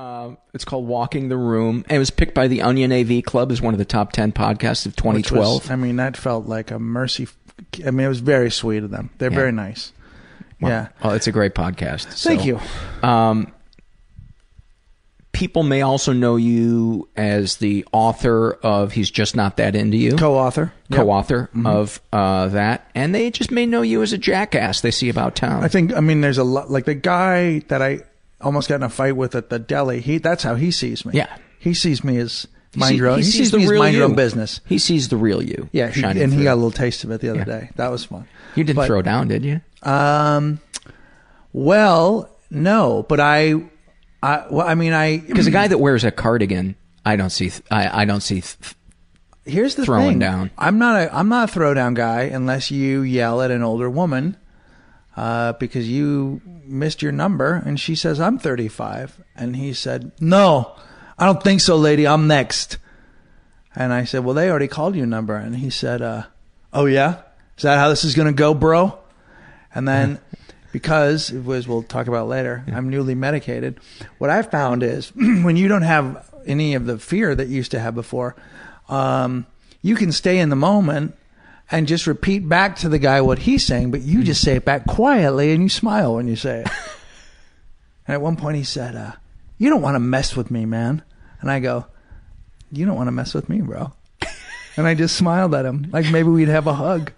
Uh, it's called Walking the Room. And it was picked by the Onion AV Club as one of the top 10 podcasts of Which was- 2012. I mean, that felt like a mercy. I mean, it was very sweet of them. They're Yeah. very nice. yeah. Well, it's a great podcast. Thank you. Um, people may also know you as the author of He's Just Not That Into You. Co-author. Yep. co-author of uh, that, and they just may know you as a jackass they see about town. I think. I mean, there's a lot. Like the guy that I almost got in a fight with at the deli. He. That's how he sees me. Yeah. He sees me as mind see- your own. He, he sees the me as mind your own you. business. He sees the real you. Yeah. He, and he got a little taste of it the other Yeah. day. That was fun. You didn't But- throw down, did you? Um. Well, no, but I. I. Well, I mean, I. Because a guy that wears a cardigan, I don't see. I, I don't see. Th- here's the throwing thing. down. I'm not a I'm not a throwdown guy unless you yell at an older woman uh, because you missed your number and she says I'm 35 and he said no I don't think so lady. I'm next. And I said well they already called your number. And he said uh, oh yeah? Is that how this is gonna go bro? And then because it was we'll talk about later I'm newly medicated what I found is when you don't have any of the fear that you used to have before um, you can stay in the moment and just repeat back to the guy what he's saying, but you just say it back quietly and you smile when you say it. and at one point he said, uh, You don't want to mess with me, man. And I go, You don't want to mess with me, bro. and I just smiled at him, like maybe we'd have a hug.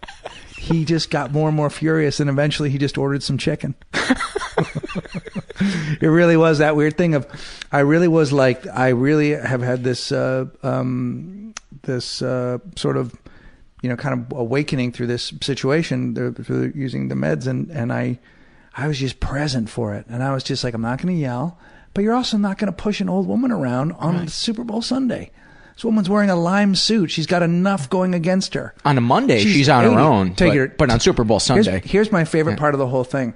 He just got more and more furious, and eventually he just ordered some chicken. it really was that weird thing of, I really was like, I really have had this, uh, um, this uh, sort of, you know, kind of awakening through this situation through, using the meds, and and I, I was just present for it, and I was just like, I'm not going to yell, but you're also not going to push an old woman around on Super Bowl Sunday. This woman's wearing a lime suit. She's got enough going against her. on a Monday, she's, She's on 80. her own. Take but, her- but on Super Bowl Here's, Sunday, here's my favorite Yeah. part of the whole thing.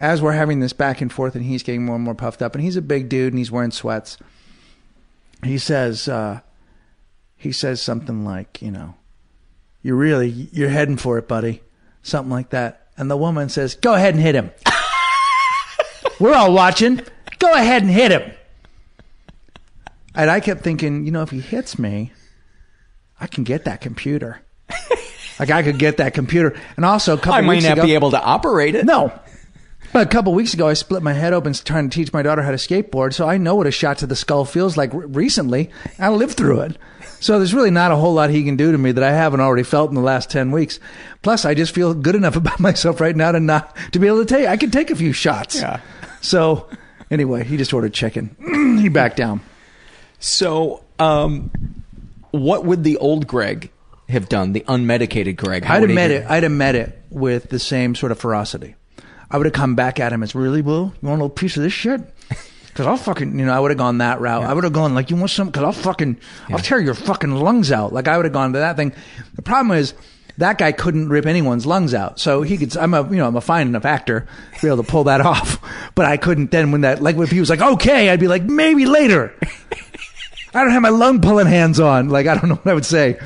As we're having this back and forth, and he's getting more and more puffed up, and he's a big dude, and he's wearing sweats. He says, uh, he says something like, you know, you're really you're heading for it, buddy, something like that. And the woman says, "Go ahead and hit him." we're all watching. Go ahead and hit him. And I kept thinking, you know, if he hits me, I can get that computer. like I could get that computer, and also a couple I might not ago, be able to operate it. no. But a couple weeks ago, I split my head open trying to teach my daughter how to skateboard, so I know what a shot to the skull feels like recently. I lived through it. So there's really not a whole lot he can do to me that I haven't already felt in the last 10 weeks. Plus, I just feel good enough about myself right now to not, to be able to take, I can take a few shots. Yeah. So anyway, he just ordered chicken. he backed down. So, um, what would the old Greg have done? The unmedicated Greg? How I'd have met it. I'd have met it with the same sort of ferocity. I would have come back at him as really, Will, you want a little piece of this shit? Because I'll fucking, you know, I would have gone that route. I would have gone like, you want some? Because I'll fucking, I'll tear your fucking lungs out. Like I would have gone to that thing. The problem is that guy couldn't rip anyone's lungs out. So he could. I'm a, you know, I'm a fine enough actor to be able to pull that off. But I couldn't then when that, like, if he was like, okay, I'd be like, maybe later. I don't have my lung pulling hands on. Like I don't know what I would say.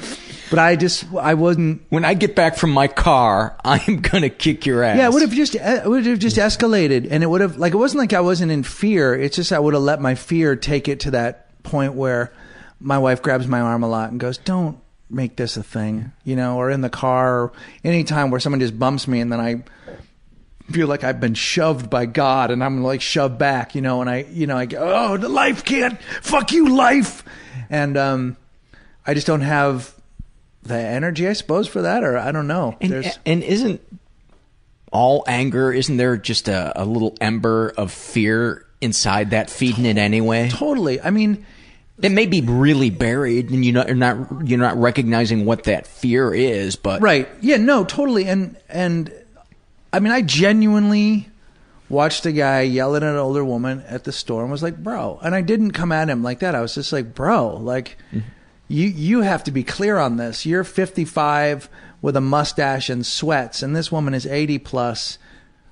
But I just, I wasn't. When I get back from my car, I'm gonna kick your ass. Yeah, it would have just it would have just escalated, and it would have like it wasn't like I wasn't in fear. It's just I would have let my fear take it to that point where my wife grabs my arm a lot and goes, "Don't make this a thing," you know, or in the car, or any time where someone just bumps me, and then I feel like I've been shoved by God, and I'm like shoved back, you know, and I, you know, I go, "Oh, the life can't fuck you, life," and um, I just don't have the energy, I suppose, for that, or I don't know. And, and isn't all anger? Isn't there just a, a little ember of fear inside that feeding it anyway? totally. I mean. It may be really buried, and you're not you're not you're not recognizing what that fear is. But Right. Yeah, no, totally. And and I mean I genuinely watched a guy yell at an older woman at the store and was like, "Bro." And I didn't come at him like that. I was just like, "Bro, like mm-hmm. You you have to be clear on this. You're 55 with a mustache and sweats and this woman is 80 plus.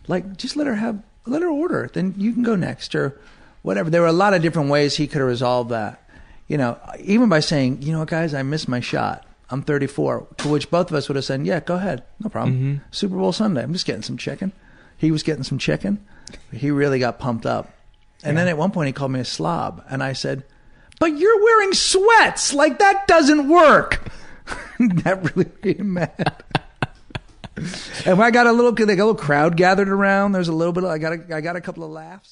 Like just let her have let her order. Then you can go next or whatever. There were a lot of different ways he could have resolved that. You know, even by saying, "You know what, guys, I missed my shot." I'm 34. To which both of us would have said, "Yeah, go ahead, no problem." Mm-hmm. Super Bowl Sunday. I'm just getting some chicken. He was getting some chicken. He really got pumped up. And then at one point he called me a slob, and I said, "But you're wearing sweats. Like that doesn't work." that really made him mad. and when I got a little, like a little crowd gathered around. There's a little bit. Of, I got, a, I got a couple of laughs.